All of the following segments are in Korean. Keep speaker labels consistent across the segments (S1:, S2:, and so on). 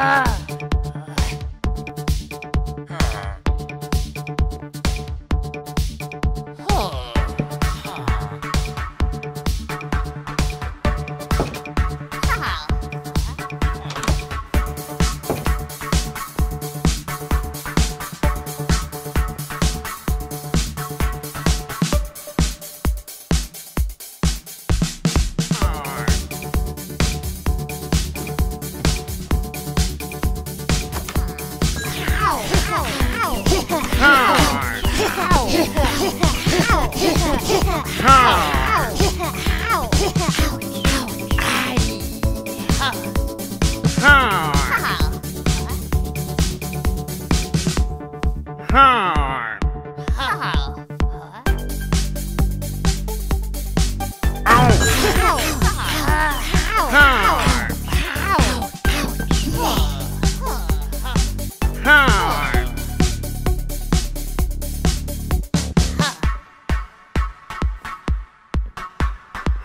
S1: 아. 아. 아. Ha!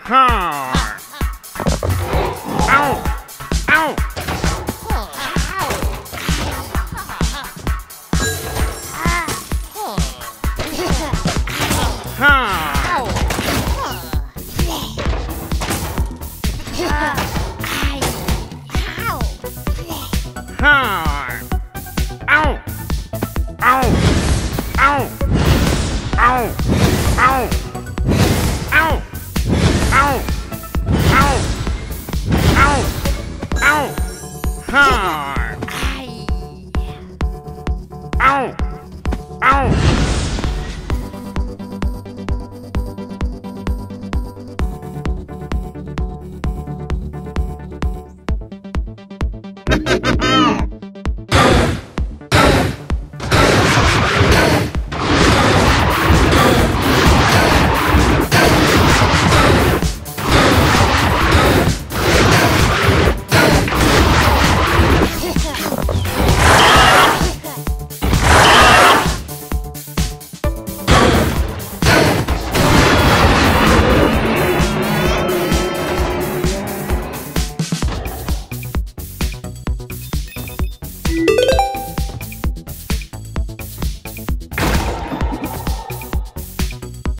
S1: com.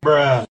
S1: Bruh.